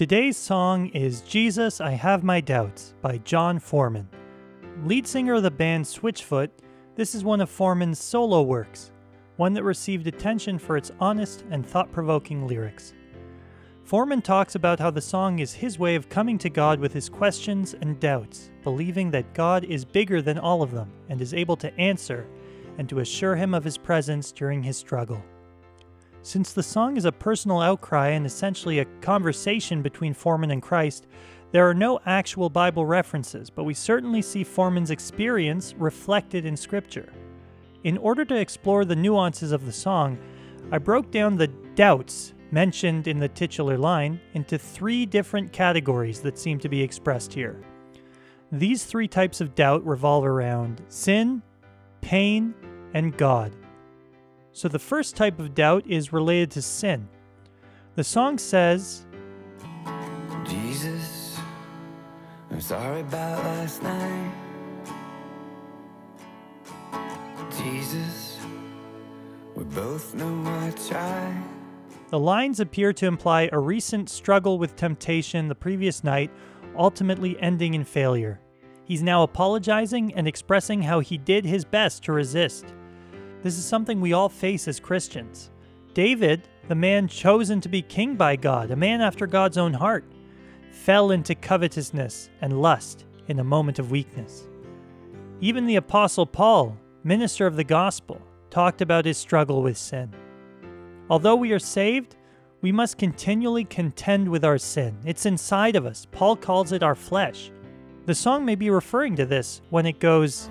Today's song is Jesus, I Have My Doubts by Jon Foreman. Lead singer of the band Switchfoot, this is one of Foreman's solo works, one that received attention for its honest and thought provoking lyrics. Foreman talks about how the song is his way of coming to God with his questions and doubts, believing that God is bigger than all of them and is able to answer and to assure him of his presence during his struggle. Since the song is a personal outcry and essentially a conversation between Foreman and Christ, there are no actual Bible references, but we certainly see Foreman's experience reflected in Scripture. In order to explore the nuances of the song, I broke down the doubts mentioned in the titular line into three different categories that seem to be expressed here. These three types of doubt revolve around sin, pain, and God. So the first type of doubt is related to sin. The song says, Jesus, I'm sorry about last night. Jesus, we both know I tried. The lines appear to imply a recent struggle with temptation the previous night, ultimately ending in failure. He's now apologizing and expressing how he did his best to resist. This is something we all face as Christians. David, the man chosen to be king by God, a man after God's own heart, fell into covetousness and lust in a moment of weakness. Even the Apostle Paul, minister of the gospel, talked about his struggle with sin. Although we are saved, we must continually contend with our sin. It's inside of us. Paul calls it our flesh. The song may be referring to this when it goes,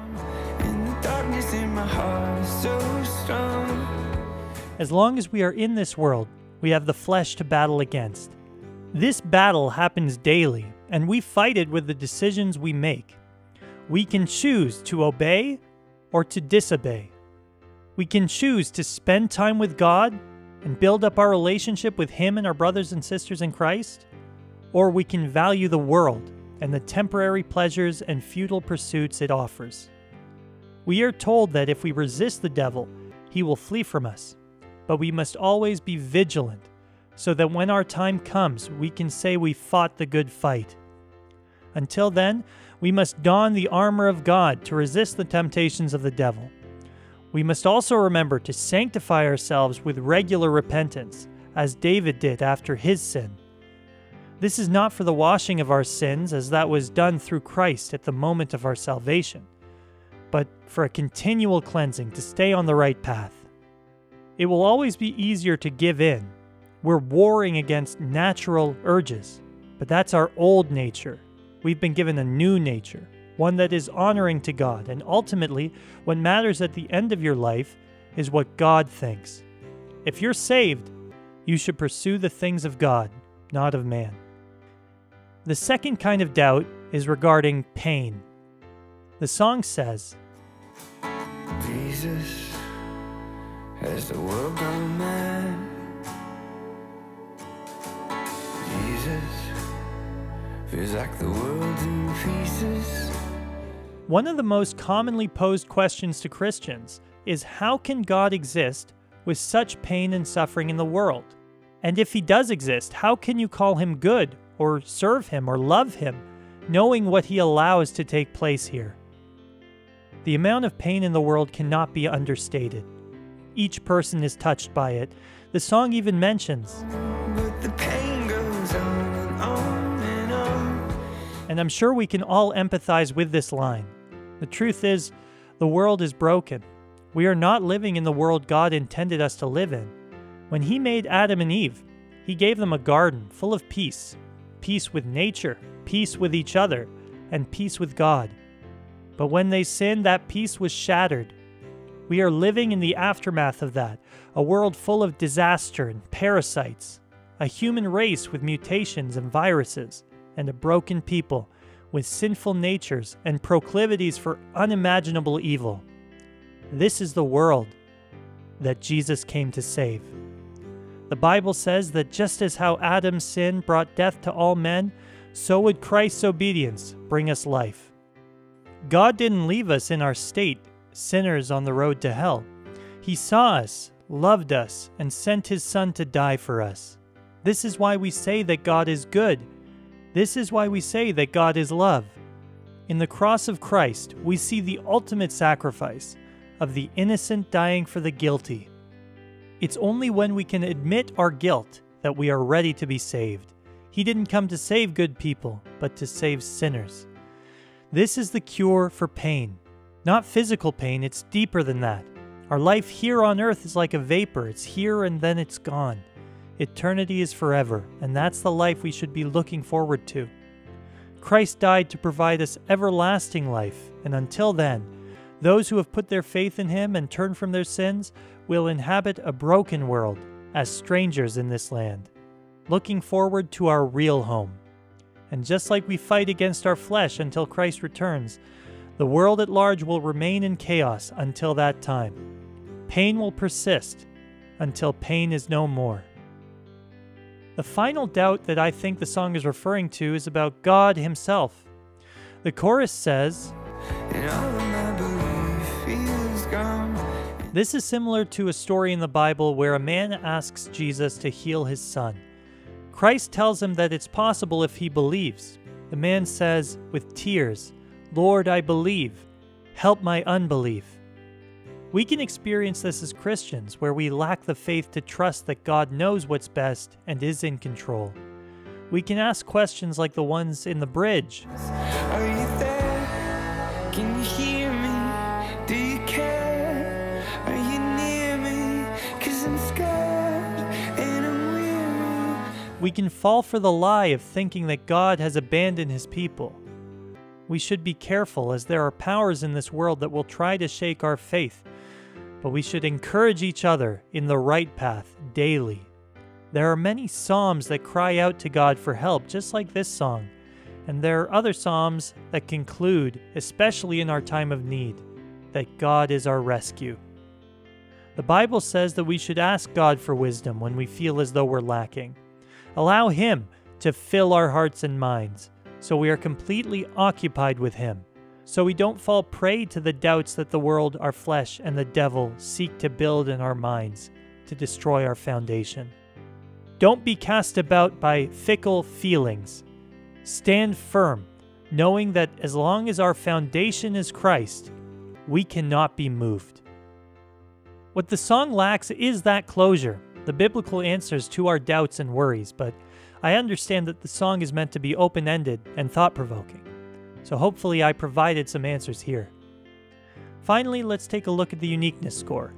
As long as we are in this world, we have the flesh to battle against. This battle happens daily, and we fight it with the decisions we make. We can choose to obey or to disobey. We can choose to spend time with God and build up our relationship with Him and our brothers and sisters in Christ, or we can value the world and the temporary pleasures and futile pursuits it offers. We are told that if we resist the devil, he will flee from us, but we must always be vigilant so that when our time comes, we can say we fought the good fight. Until then, we must don the armor of God to resist the temptations of the devil. We must also remember to sanctify ourselves with regular repentance, as David did after his sin. This is not for the washing of our sins, as that was done through Christ at the moment of our salvation, but for a continual cleansing to stay on the right path. It will always be easier to give in. We're warring against natural urges, but that's our old nature. We've been given a new nature one that is honoring to God, and ultimately, what matters at the end of your life is what God thinks. If you're saved, you should pursue the things of God, not of man. The second kind of doubt is regarding pain. The song says, Jesus, has the world gone mad? Jesus, feels like the world's in pieces. One of the most commonly posed questions to Christians is how can God exist with such pain and suffering in the world? And if he does exist, how can you call him good or serve him or love him, knowing what he allows to take place here? The amount of pain in the world cannot be understated. Each person is touched by it. The song even mentions, and I'm sure we can all empathize with this line. The truth is, the world is broken. We are not living in the world God intended us to live in. When He made Adam and Eve, He gave them a garden full of peace peace with nature, peace with each other, and peace with God. But when they sinned, that peace was shattered. We are living in the aftermath of that, a world full of disaster and parasites, a human race with mutations and viruses, and a broken people with sinful natures and proclivities for unimaginable evil. This is the world that Jesus came to save. The Bible says that just as how Adam's sin brought death to all men, so would Christ's obedience bring us life. God didn't leave us in our state, sinners on the road to hell. He saw us, loved us, and sent His Son to die for us. This is why we say that God is good. This is why we say that God is love. In the cross of Christ, we see the ultimate sacrifice of the innocent dying for the guilty. It's only when we can admit our guilt that we are ready to be saved. He didn't come to save good people, but to save sinners. This is the cure for pain. Not physical pain, it's deeper than that. Our life here on earth is like a vapor, it's here and then it's gone. Eternity is forever, and that's the life we should be looking forward to. Christ died to provide us everlasting life, and until then, those who have put their faith in him and turned from their sins will inhabit a broken world as strangers in this land, looking forward to our real home. And just like we fight against our flesh until Christ returns, the world at large will remain in chaos until that time. Pain will persist until pain is no more. The final doubt that I think the song is referring to is about God Himself. The chorus says, This is similar to a story in the Bible where a man asks Jesus to heal his son. Christ tells him that it's possible if he believes. The man says, with tears, Lord, I believe. Help my unbelief. We can experience this as Christians, where we lack the faith to trust that God knows what's best and is in control. We can ask questions like the ones in the bridge We can fall for the lie of thinking that God has abandoned his people. We should be careful as there are powers in this world that will try to shake our faith but we should encourage each other in the right path daily. There are many psalms that cry out to God for help, just like this song, and there are other psalms that conclude, especially in our time of need, that God is our rescue. The Bible says that we should ask God for wisdom when we feel as though we're lacking. Allow Him to fill our hearts and minds so we are completely occupied with Him so we don't fall prey to the doubts that the world, our flesh, and the devil seek to build in our minds to destroy our foundation. Don't be cast about by fickle feelings. Stand firm, knowing that as long as our foundation is Christ, we cannot be moved. What the song lacks is that closure, the biblical answers to our doubts and worries, but I understand that the song is meant to be open ended and thought provoking. So hopefully I provided some answers here. Finally, let's take a look at the uniqueness score.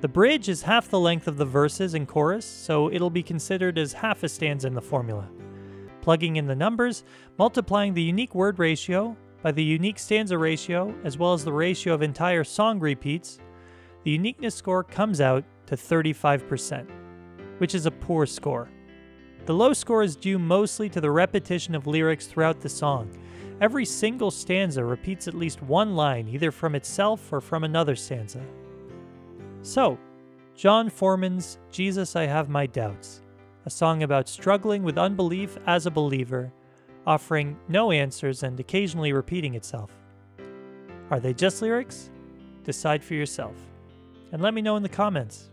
The bridge is half the length of the verses and chorus, so it'll be considered as half a stanza in the formula. Plugging in the numbers, multiplying the unique word ratio by the unique stanza ratio, as well as the ratio of entire song repeats, the uniqueness score comes out to 35%, which is a poor score. The low score is due mostly to the repetition of lyrics throughout the song, Every single stanza repeats at least one line, either from itself or from another stanza. So, Jon Foreman's Jesus, I Have My Doubts, a song about struggling with unbelief as a believer, offering no answers and occasionally repeating itself. Are they just lyrics? Decide for yourself. And let me know in the comments.